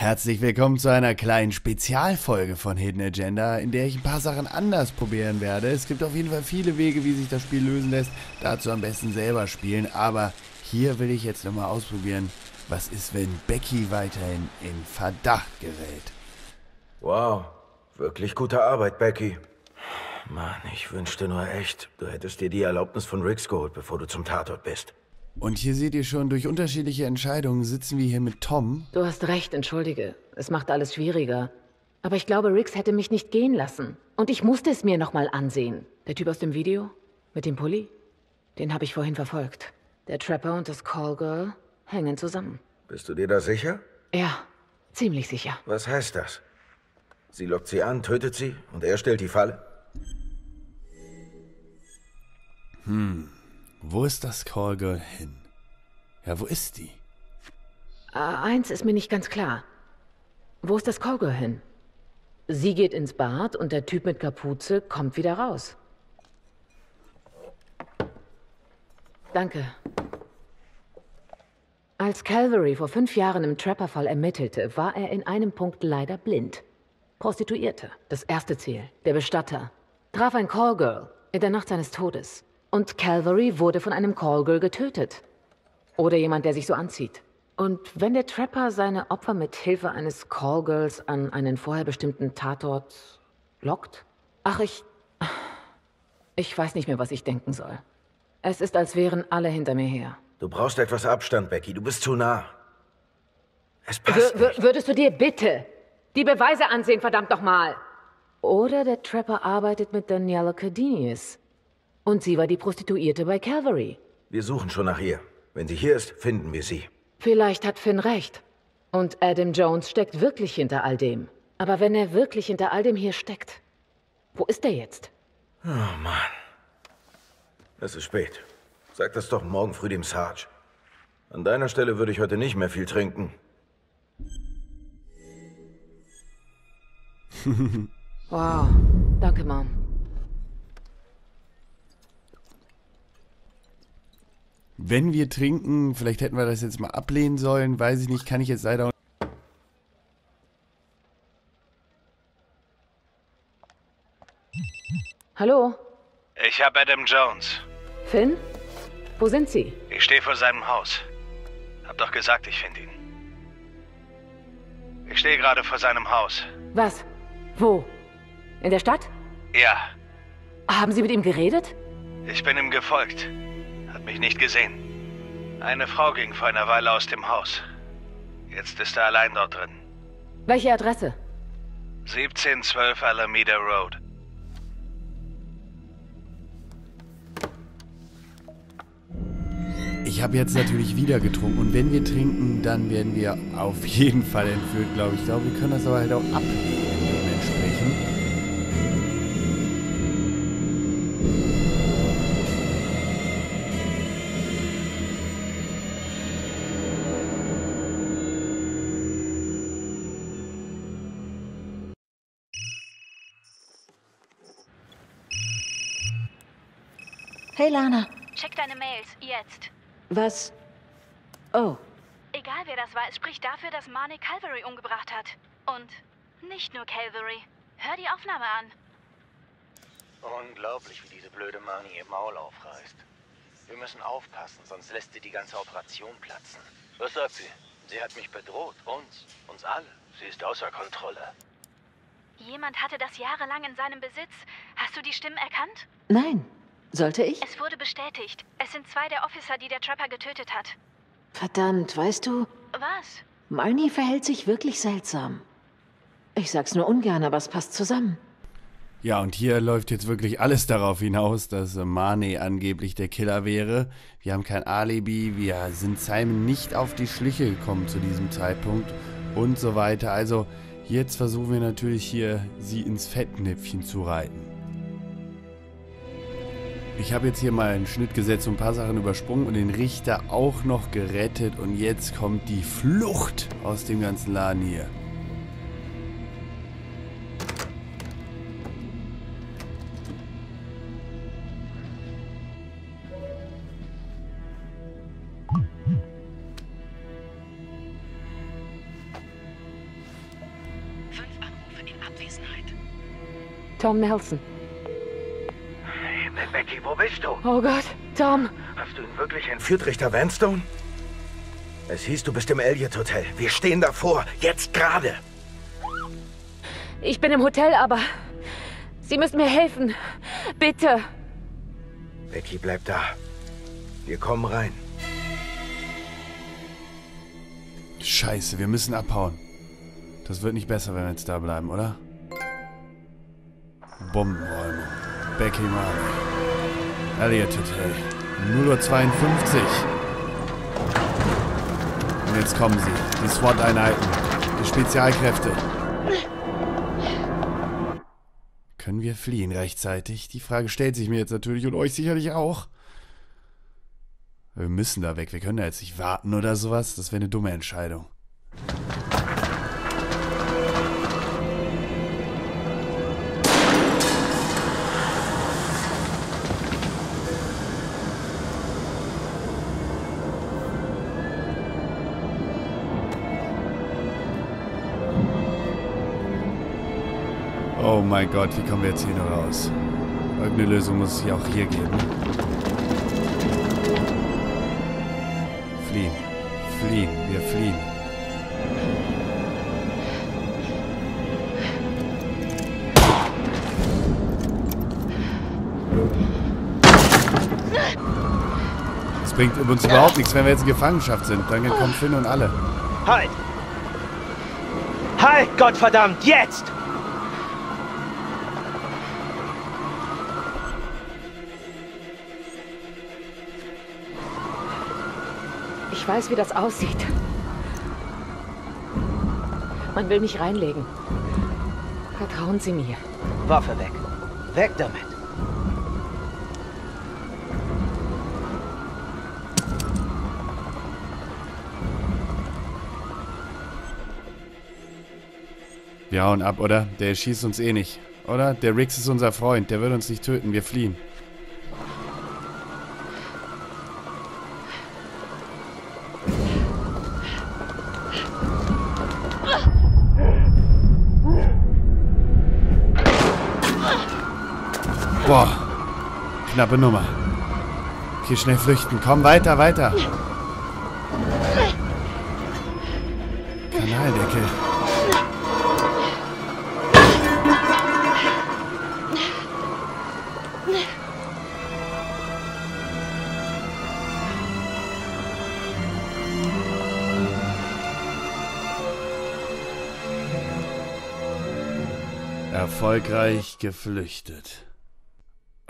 Herzlich willkommen zu einer kleinen Spezialfolge von Hidden Agenda, in der ich ein paar Sachen anders probieren werde. Es gibt auf jeden Fall viele Wege, wie sich das Spiel lösen lässt. Dazu am besten selber spielen. Aber hier will ich jetzt nochmal ausprobieren, was ist, wenn Becky weiterhin in Verdacht gerät. Wow, wirklich gute Arbeit, Becky. Mann, ich wünschte nur echt, du hättest dir die Erlaubnis von Riggs geholt, bevor du zum Tatort bist. Und hier seht ihr schon, durch unterschiedliche Entscheidungen sitzen wir hier mit Tom. Du hast recht, entschuldige. Es macht alles schwieriger. Aber ich glaube, Riggs hätte mich nicht gehen lassen. Und ich musste es mir nochmal ansehen. Der Typ aus dem Video? Mit dem Pulli? Den habe ich vorhin verfolgt. Der Trapper und das Callgirl hängen zusammen. Bist du dir da sicher? Ja, ziemlich sicher. Was heißt das? Sie lockt sie an, tötet sie und er stellt die Falle? Hm. Wo ist das Callgirl hin? Ja, wo ist die? Äh, eins ist mir nicht ganz klar. Wo ist das Callgirl hin? Sie geht ins Bad und der Typ mit Kapuze kommt wieder raus. Danke. Als Calvary vor fünf Jahren im Trapper-Fall ermittelte, war er in einem Punkt leider blind. Prostituierte, das erste Ziel, der Bestatter, traf ein Callgirl in der Nacht seines Todes. Und Calvary wurde von einem Callgirl getötet. Oder jemand, der sich so anzieht. Und wenn der Trapper seine Opfer mit Hilfe eines Callgirls an einen vorher bestimmten Tatort lockt? Ach, ich. Ich weiß nicht mehr, was ich denken soll. Es ist, als wären alle hinter mir her. Du brauchst etwas Abstand, Becky. Du bist zu nah. Es passt w nicht. Würdest du dir bitte die Beweise ansehen, verdammt nochmal? Oder der Trapper arbeitet mit Daniela Cardinius. Und sie war die Prostituierte bei Calvary. Wir suchen schon nach ihr. Wenn sie hier ist, finden wir sie. Vielleicht hat Finn recht. Und Adam Jones steckt wirklich hinter all dem. Aber wenn er wirklich hinter all dem hier steckt, wo ist er jetzt? Oh Mann. Es ist spät. Sag das doch morgen früh dem Sarge. An deiner Stelle würde ich heute nicht mehr viel trinken. wow. Danke, Mom. Wenn wir trinken, vielleicht hätten wir das jetzt mal ablehnen sollen, weiß ich nicht, kann ich jetzt leider... Hallo? Ich hab Adam Jones. Finn? Wo sind Sie? Ich stehe vor seinem Haus. Hab doch gesagt, ich finde ihn. Ich stehe gerade vor seinem Haus. Was? Wo? In der Stadt? Ja. Haben Sie mit ihm geredet? Ich bin ihm gefolgt hat mich nicht gesehen. Eine Frau ging vor einer Weile aus dem Haus. Jetzt ist er allein dort drin. Welche Adresse? 1712 Alameda Road. Ich habe jetzt natürlich wieder getrunken und wenn wir trinken, dann werden wir auf jeden Fall entführt, glaube ich. Ich glaube, wir können das aber halt auch ablehnen Hey Lana. Check deine Mails, jetzt. Was? Oh. Egal wer das war, es spricht dafür, dass Marnie Calvary umgebracht hat. Und nicht nur Calvary. Hör die Aufnahme an. Unglaublich, wie diese blöde Marnie ihr Maul aufreißt. Wir müssen aufpassen, sonst lässt sie die ganze Operation platzen. Was sagt sie? Sie hat mich bedroht. Uns. Uns alle. Sie ist außer Kontrolle. Jemand hatte das jahrelang in seinem Besitz. Hast du die Stimmen erkannt? Nein. Sollte ich? Es wurde bestätigt. Es sind zwei der Officer, die der Trapper getötet hat. Verdammt, weißt du? Was? Marnie verhält sich wirklich seltsam. Ich sag's nur ungern, aber es passt zusammen. Ja, und hier läuft jetzt wirklich alles darauf hinaus, dass Marnie angeblich der Killer wäre. Wir haben kein Alibi, wir sind Simon nicht auf die Schliche gekommen zu diesem Zeitpunkt und so weiter. Also jetzt versuchen wir natürlich hier, sie ins Fettnäpfchen zu reiten. Ich habe jetzt hier mal einen Schnitt gesetzt und ein paar Sachen übersprungen und den Richter auch noch gerettet. Und jetzt kommt die Flucht aus dem ganzen Laden hier. Abwesenheit. Tom Nelson. Bist du? Oh Gott, Tom. Hast du ihn wirklich entführt, Richter Vanstone? Es hieß, du bist im Elliott Hotel. Wir stehen davor. Jetzt gerade. Ich bin im Hotel, aber Sie müssen mir helfen. Bitte. Becky, bleib da. Wir kommen rein. Scheiße, wir müssen abhauen. Das wird nicht besser, wenn wir jetzt da bleiben, oder? Bombenräume. Becky Marley. Elliot Hotel. 0.52 Uhr. Und jetzt kommen sie. Die SWAT-Einheiten. Die Spezialkräfte. Können wir fliehen rechtzeitig? Die Frage stellt sich mir jetzt natürlich und euch sicherlich auch. Wir müssen da weg. Wir können da jetzt nicht warten oder sowas. Das wäre eine dumme Entscheidung. Oh mein Gott, wie kommen wir jetzt hier nur raus? Irgendeine Lösung muss es ja auch hier geben. Fliehen. Fliehen. Wir fliehen. Das bringt uns überhaupt nichts, wenn wir jetzt in Gefangenschaft sind. Dann kommen Finn und alle. Halt! Halt, Gottverdammt, jetzt! Ich weiß, wie das aussieht. Man will mich reinlegen. Vertrauen Sie mir. Waffe weg. Weg damit. Wir hauen ab, oder? Der schießt uns eh nicht. Oder? Der Rix ist unser Freund. Der wird uns nicht töten. Wir fliehen. Boah. Knappe Nummer. Okay, schnell flüchten. Komm, weiter, weiter. Kanaldeckel. Erfolgreich geflüchtet.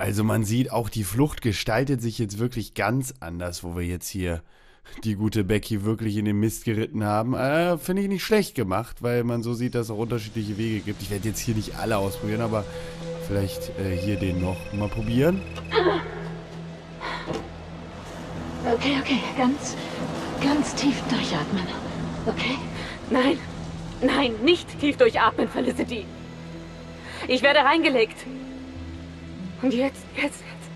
Also man sieht, auch die Flucht gestaltet sich jetzt wirklich ganz anders, wo wir jetzt hier die gute Becky wirklich in den Mist geritten haben. Äh, Finde ich nicht schlecht gemacht, weil man so sieht, dass es auch unterschiedliche Wege gibt. Ich werde jetzt hier nicht alle ausprobieren, aber vielleicht äh, hier den noch mal probieren. Okay, okay, ganz, ganz tief durchatmen. Okay? Nein, nein, nicht tief durchatmen, Felicity. Ich werde reingelegt. Und jetzt, jetzt, jetzt,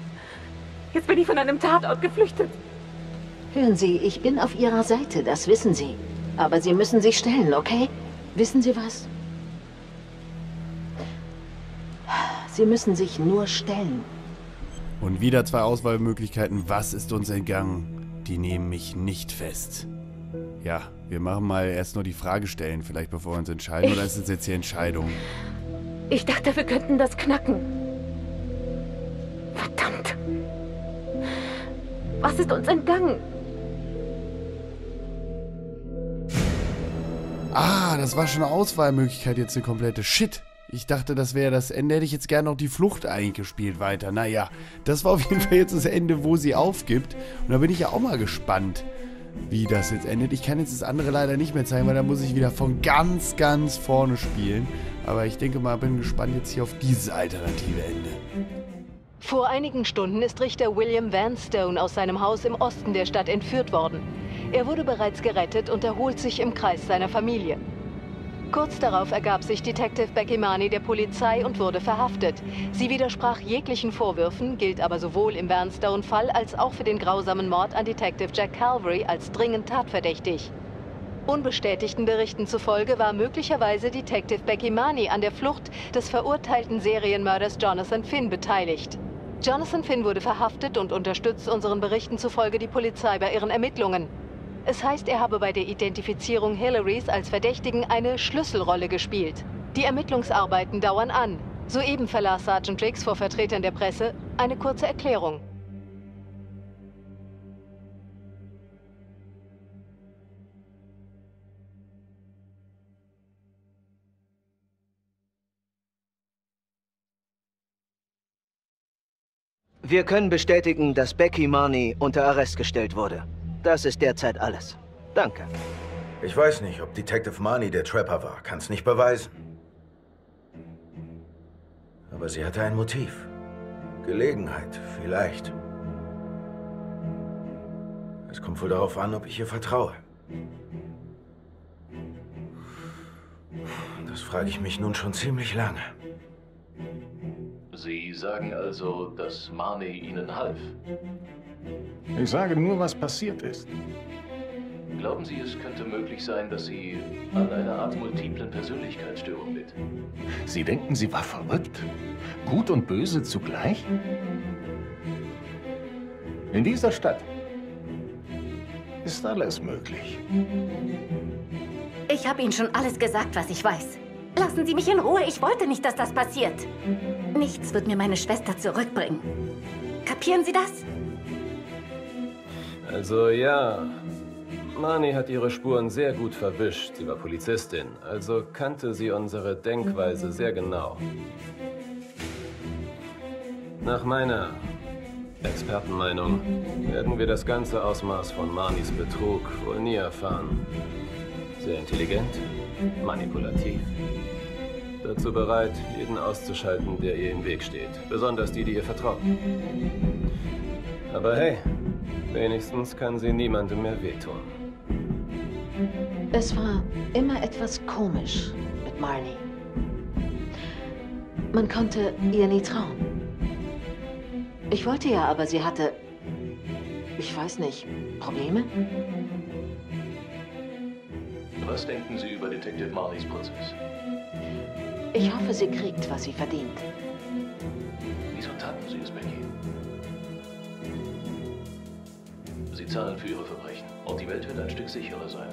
jetzt bin ich von einem Tatort geflüchtet. Hören Sie, ich bin auf Ihrer Seite, das wissen Sie. Aber Sie müssen sich stellen, okay? Wissen Sie was? Sie müssen sich nur stellen. Und wieder zwei Auswahlmöglichkeiten. Was ist uns entgangen? Die nehmen mich nicht fest. Ja, wir machen mal erst nur die Frage stellen, vielleicht bevor wir uns entscheiden. Oder ist es jetzt die Entscheidung? Ich dachte, wir könnten das knacken. Verdammt. Was ist uns entgangen? Ah, das war schon eine Auswahlmöglichkeit jetzt eine komplette. Shit. Ich dachte, das wäre das Ende. Hätte ich jetzt gerne noch die Flucht eigentlich gespielt weiter. Naja, das war auf jeden Fall jetzt das Ende, wo sie aufgibt. Und da bin ich ja auch mal gespannt, wie das jetzt endet. Ich kann jetzt das andere leider nicht mehr zeigen, weil da muss ich wieder von ganz, ganz vorne spielen. Aber ich denke mal, bin gespannt jetzt hier auf dieses alternative Ende. Vor einigen Stunden ist Richter William Vanstone aus seinem Haus im Osten der Stadt entführt worden. Er wurde bereits gerettet und erholt sich im Kreis seiner Familie. Kurz darauf ergab sich Detective Becky Marney der Polizei und wurde verhaftet. Sie widersprach jeglichen Vorwürfen, gilt aber sowohl im Vanstone-Fall als auch für den grausamen Mord an Detective Jack Calvary als dringend tatverdächtig. Unbestätigten Berichten zufolge war möglicherweise Detective Becky Marney an der Flucht des verurteilten Serienmörders Jonathan Finn beteiligt. Jonathan Finn wurde verhaftet und unterstützt unseren Berichten zufolge die Polizei bei ihren Ermittlungen. Es heißt, er habe bei der Identifizierung Hillarys als Verdächtigen eine Schlüsselrolle gespielt. Die Ermittlungsarbeiten dauern an. Soeben verlas Sergeant Riggs vor Vertretern der Presse eine kurze Erklärung. Wir können bestätigen, dass Becky Marney unter Arrest gestellt wurde. Das ist derzeit alles. Danke. Ich weiß nicht, ob Detective Marney der Trapper war. Kann's nicht beweisen. Aber sie hatte ein Motiv. Gelegenheit, vielleicht. Es kommt wohl darauf an, ob ich ihr vertraue. Das frage ich mich nun schon ziemlich lange. Sie sagen also, dass Marney Ihnen half? Ich sage nur, was passiert ist. Glauben Sie, es könnte möglich sein, dass sie an einer Art multiplen Persönlichkeitsstörung litt? Sie denken, sie war verrückt? Gut und böse zugleich? In dieser Stadt ist alles möglich. Ich habe Ihnen schon alles gesagt, was ich weiß. Lassen Sie mich in Ruhe. Ich wollte nicht, dass das passiert. Nichts wird mir meine Schwester zurückbringen. Kapieren Sie das? Also ja. Mani hat ihre Spuren sehr gut verwischt. Sie war Polizistin, also kannte sie unsere Denkweise sehr genau. Nach meiner Expertenmeinung werden wir das ganze Ausmaß von Manis Betrug wohl nie erfahren. Sehr intelligent, manipulativ. Dazu bereit, jeden auszuschalten, der ihr im Weg steht. Besonders die, die ihr vertrauen. Aber hey, wenigstens kann sie niemandem mehr wehtun. Es war immer etwas komisch mit Marnie. Man konnte ihr nie trauen. Ich wollte ja, aber sie hatte, ich weiß nicht, Probleme? Was denken Sie über Detective Marleys Prozess? Ich hoffe, sie kriegt, was sie verdient. Wieso taten Sie es, Becky? Sie zahlen für Ihre Verbrechen und die Welt wird ein Stück sicherer sein.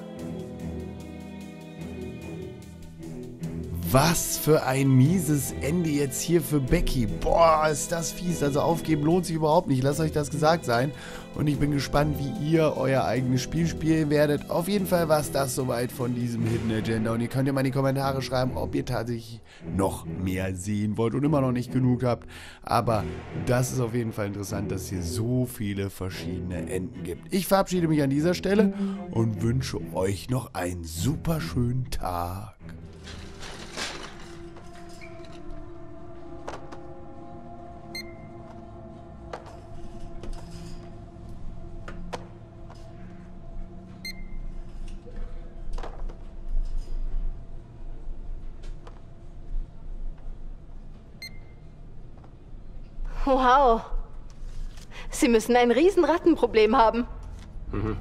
Was für ein mieses Ende jetzt hier für Becky. Boah, ist das fies. Also aufgeben lohnt sich überhaupt nicht. Lasst euch das gesagt sein. Und ich bin gespannt, wie ihr euer eigenes Spiel spielen werdet. Auf jeden Fall war es das soweit von diesem Hidden Agenda. Und ihr könnt ja mal in die Kommentare schreiben, ob ihr tatsächlich noch mehr sehen wollt und immer noch nicht genug habt. Aber das ist auf jeden Fall interessant, dass es hier so viele verschiedene Enden gibt. Ich verabschiede mich an dieser Stelle und wünsche euch noch einen super schönen Tag. Wow. Sie müssen ein Riesenrattenproblem haben. Mhm.